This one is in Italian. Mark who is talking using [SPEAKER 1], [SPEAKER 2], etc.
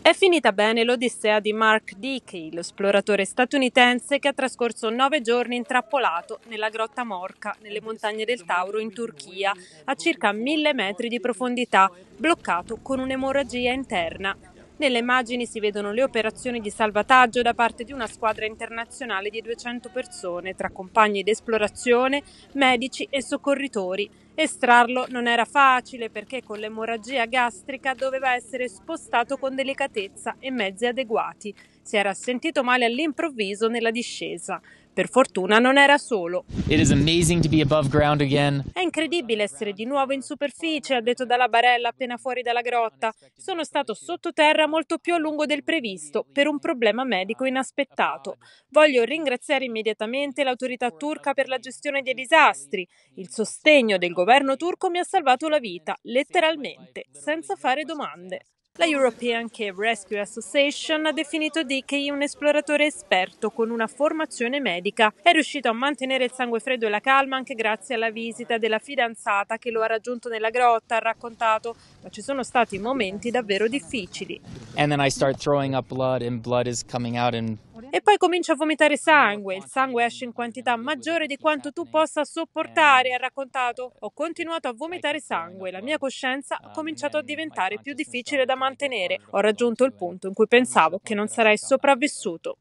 [SPEAKER 1] È finita bene l'odissea di Mark Dickey, lo esploratore statunitense che ha trascorso nove giorni intrappolato nella grotta Morca, nelle montagne del Tauro in Turchia, a circa mille metri di profondità, bloccato con un'emorragia interna. Nelle immagini si vedono le operazioni di salvataggio da parte di una squadra internazionale di 200 persone, tra compagni d'esplorazione, medici e soccorritori. Estrarlo non era facile perché con l'emorragia gastrica doveva essere spostato con delicatezza e mezzi adeguati. Si era sentito male all'improvviso nella discesa. Per fortuna non era solo. È incredibile essere di nuovo in superficie, ha detto dalla barella appena fuori dalla grotta. Sono stato sottoterra molto più a lungo del previsto per un problema medico inaspettato. Voglio ringraziare immediatamente l'autorità turca per la gestione dei disastri. Il sostegno del governo turco mi ha salvato la vita, letteralmente, senza fare domande. La European Cave Rescue Association ha definito Dickey un esploratore esperto con una formazione medica. È riuscito a mantenere il sangue freddo e la calma anche grazie alla visita della fidanzata che lo ha raggiunto nella grotta, ha raccontato, ma ci sono stati momenti davvero difficili.
[SPEAKER 2] And then I start throwing up blood and blood is coming out and
[SPEAKER 1] E poi comincia a vomitare sangue. Il sangue esce in quantità maggiore di quanto tu possa sopportare, ha raccontato. Ho continuato a vomitare sangue. La mia coscienza ha cominciato a diventare più difficile da mantenere. Ho raggiunto il punto in cui pensavo che non sarei sopravvissuto.